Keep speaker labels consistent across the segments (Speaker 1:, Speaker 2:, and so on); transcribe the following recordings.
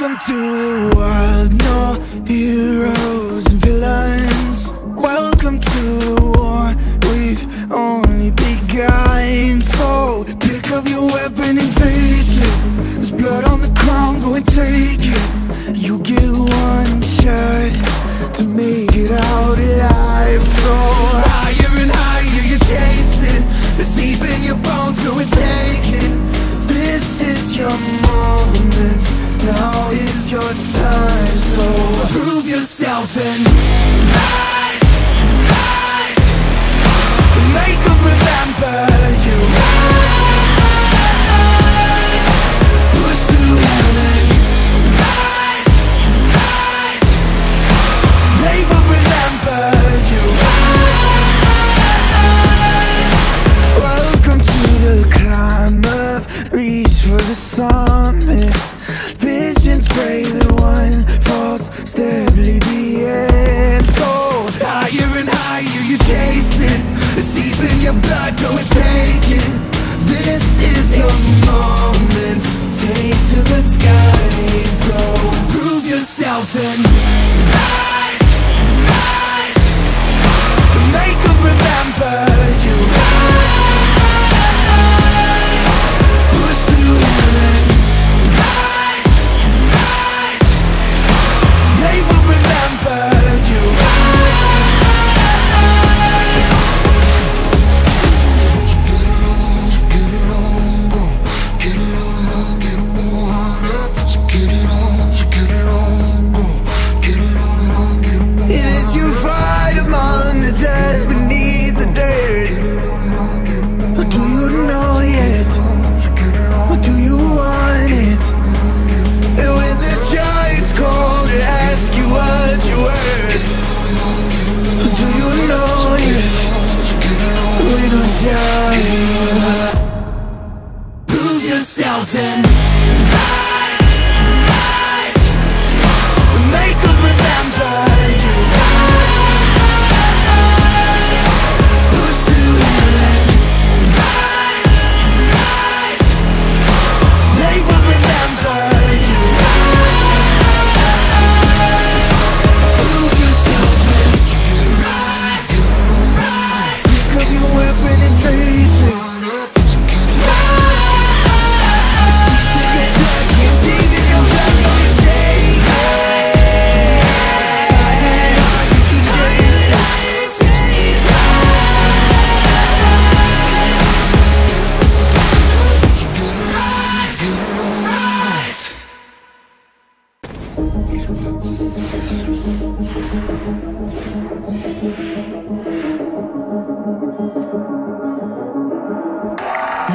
Speaker 1: Welcome to the world, no heroes and villains. Welcome to the war, we've only begun. So pick up your weapon and face it. There's blood on the ground, go and take it. You get one shot to make it out alive. So higher and higher you're chasing. It's deep in your bones, go and take it. This is your moment. Now is your time. So prove yourself and rise, rise. Remember you. Push through. Rise, rise. They will remember you. Welcome to the climb up, reach for the summit. Your moment. Take to the skies, go. Prove yourself and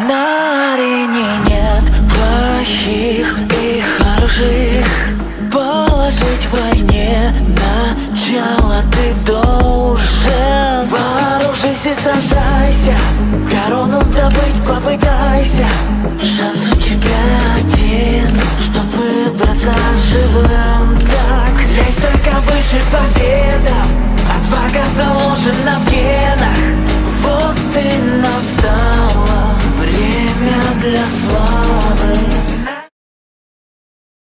Speaker 2: На арене нет плохих и хороших. Положить войне начало ты должен. Вооружись и сражайся дальше победа. Отвага заложена в генах. Вот и настало время для славы.